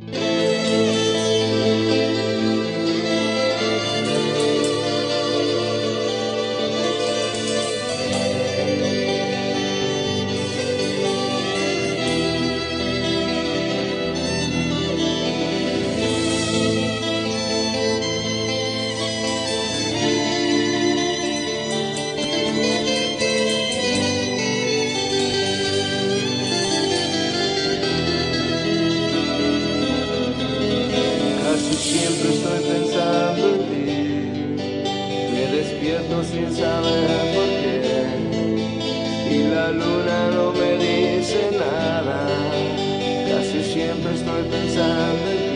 Casi siempre estoy pensando en ti. Me despierto sin saber por qué. Y la luna no me dice nada. Casi siempre estoy pensando en